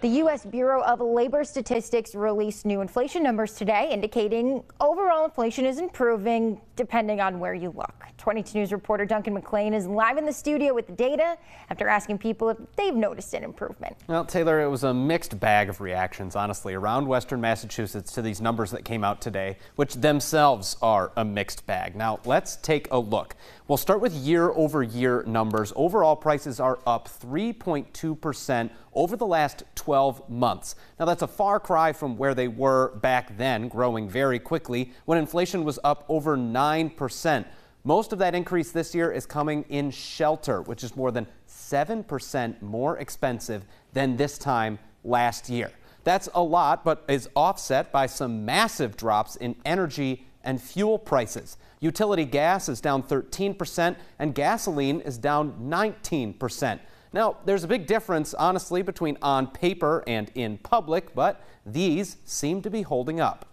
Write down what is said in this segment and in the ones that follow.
The U.S. Bureau of Labor Statistics released new inflation numbers today, indicating overall inflation is improving depending on where you look. 22 News reporter Duncan McLean is live in the studio with the data after asking people if they've noticed an improvement. Well, Taylor, it was a mixed bag of reactions, honestly, around Western Massachusetts to these numbers that came out today, which themselves are a mixed bag. Now, let's take a look. We'll start with year over year numbers. Overall prices are up 3.2% over the last 12 months. Now, that's a far cry from where they were back then, growing very quickly when inflation was up over 9%. Most of that increase this year is coming in shelter, which is more than 7% more expensive than this time last year. That's a lot, but is offset by some massive drops in energy and fuel prices. Utility gas is down 13% and gasoline is down 19%. Now, there's a big difference, honestly, between on paper and in public, but these seem to be holding up.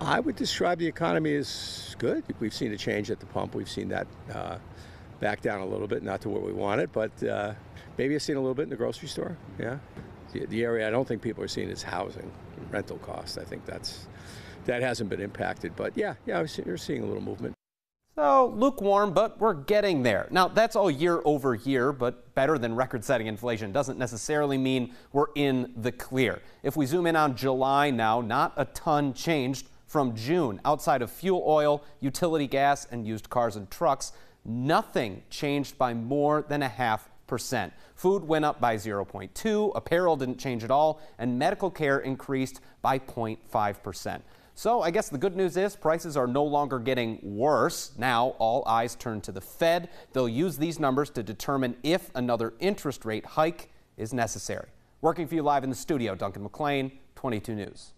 I would describe the economy as good. We've seen a change at the pump. We've seen that uh, back down a little bit, not to where we want it, but uh, maybe I've seen a little bit in the grocery store. Yeah. The, the area I don't think people are seeing is housing, rental costs. I think that's that hasn't been impacted, but yeah, yeah, we're seeing a little movement. So lukewarm, but we're getting there. Now, that's all year over year, but better than record setting inflation doesn't necessarily mean we're in the clear. If we zoom in on July now, not a ton changed from June. Outside of fuel oil, utility gas, and used cars and trucks, nothing changed by more than a half percent. Food went up by 0.2, apparel didn't change at all, and medical care increased by 0.5 percent. So I guess the good news is prices are no longer getting worse. Now all eyes turn to the Fed. They'll use these numbers to determine if another interest rate hike is necessary. Working for you live in the studio, Duncan McLean, 22 News.